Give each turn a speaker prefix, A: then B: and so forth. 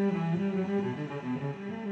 A: Música